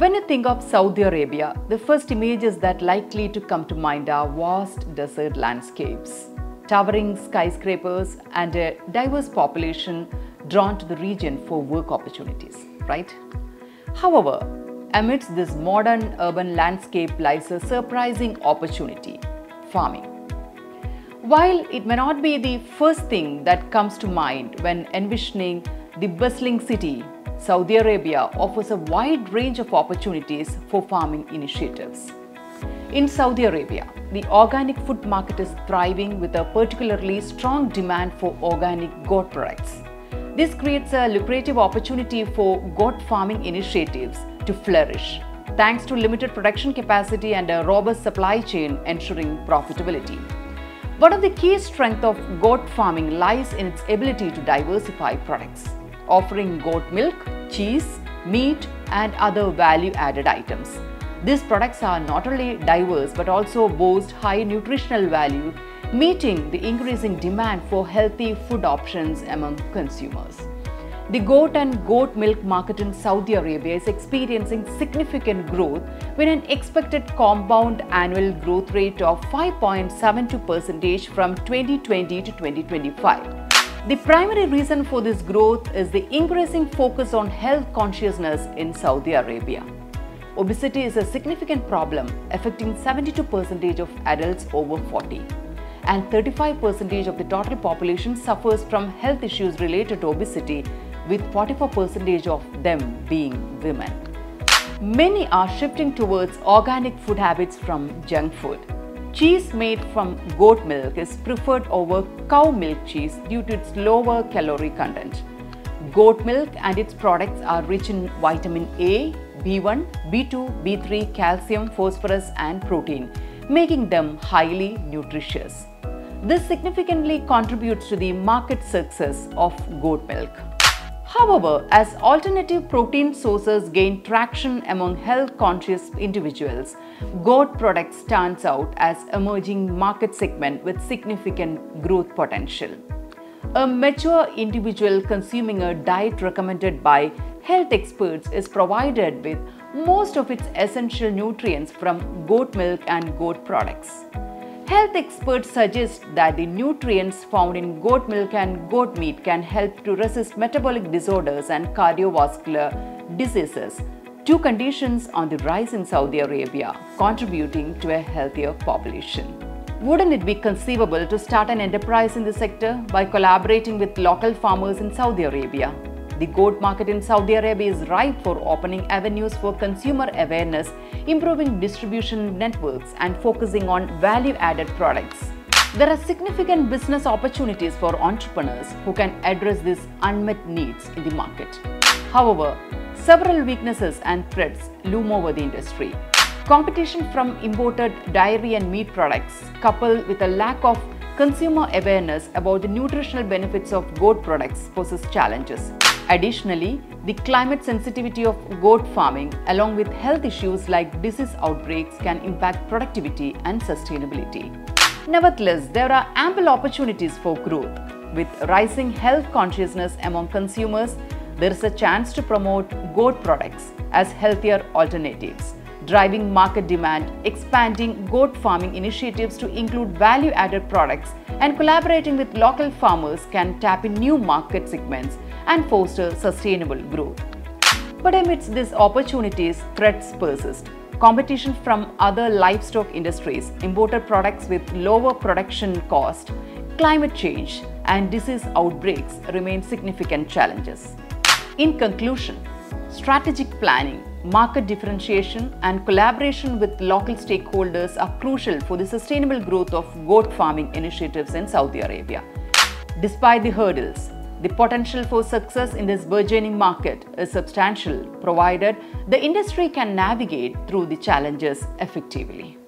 When you think of Saudi Arabia, the first images that likely to come to mind are vast desert landscapes, towering skyscrapers, and a diverse population drawn to the region for work opportunities, right? However, amidst this modern urban landscape lies a surprising opportunity farming. While it may not be the first thing that comes to mind when envisioning the bustling city Saudi Arabia offers a wide range of opportunities for farming initiatives. In Saudi Arabia, the organic food market is thriving with a particularly strong demand for organic goat products. This creates a lucrative opportunity for goat farming initiatives to flourish, thanks to limited production capacity and a robust supply chain ensuring profitability. One of the key strengths of goat farming lies in its ability to diversify products offering goat milk, cheese, meat, and other value added items. These products are not only diverse but also boast high nutritional value, meeting the increasing demand for healthy food options among consumers. The goat and goat milk market in Saudi Arabia is experiencing significant growth with an expected compound annual growth rate of 5.72% from 2020 to 2025. The primary reason for this growth is the increasing focus on health consciousness in Saudi Arabia. Obesity is a significant problem affecting 72% of adults over 40 and 35% of the total population suffers from health issues related to obesity with 44% of them being women. Many are shifting towards organic food habits from junk food. Cheese made from goat milk is preferred over cow milk cheese due to its lower calorie content. Goat milk and its products are rich in vitamin A, B1, B2, B3, calcium, phosphorus, and protein, making them highly nutritious. This significantly contributes to the market success of goat milk. However, as alternative protein sources gain traction among health-conscious individuals, goat products stands out as emerging market segment with significant growth potential. A mature individual consuming a diet recommended by health experts is provided with most of its essential nutrients from goat milk and goat products. Health experts suggest that the nutrients found in goat milk and goat meat can help to resist metabolic disorders and cardiovascular diseases, two conditions on the rise in Saudi Arabia, contributing to a healthier population. Wouldn't it be conceivable to start an enterprise in this sector by collaborating with local farmers in Saudi Arabia? The goat market in Saudi Arabia is ripe for opening avenues for consumer awareness, improving distribution networks, and focusing on value added products. There are significant business opportunities for entrepreneurs who can address these unmet needs in the market. However, several weaknesses and threats loom over the industry. Competition from imported dairy and meat products, coupled with a lack of consumer awareness about the nutritional benefits of goat products, poses challenges. Additionally, the climate sensitivity of goat farming along with health issues like disease outbreaks can impact productivity and sustainability. Nevertheless, there are ample opportunities for growth. With rising health consciousness among consumers, there is a chance to promote goat products as healthier alternatives, driving market demand, expanding goat farming initiatives to include value added products, and collaborating with local farmers can tap in new market segments and foster sustainable growth. But amidst these opportunities, threats persist. Competition from other livestock industries, imported products with lower production cost, climate change, and disease outbreaks remain significant challenges. In conclusion, strategic planning, market differentiation, and collaboration with local stakeholders are crucial for the sustainable growth of goat farming initiatives in Saudi Arabia. Despite the hurdles, the potential for success in this burgeoning market is substantial provided the industry can navigate through the challenges effectively.